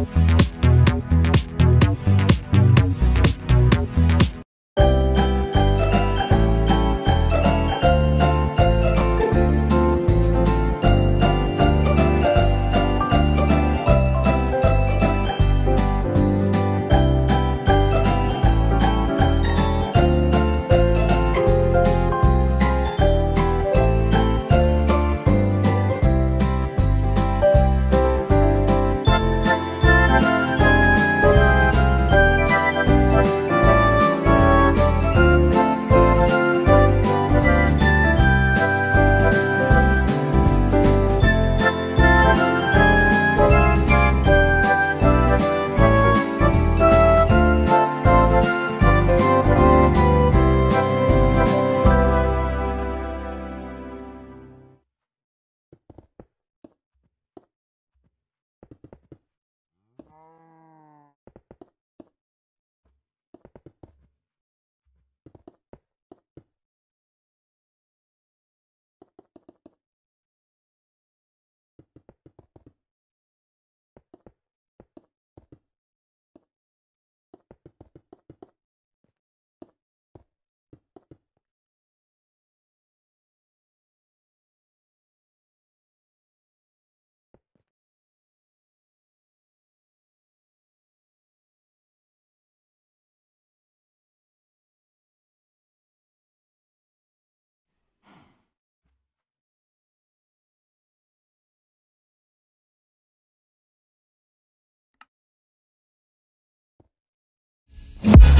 you you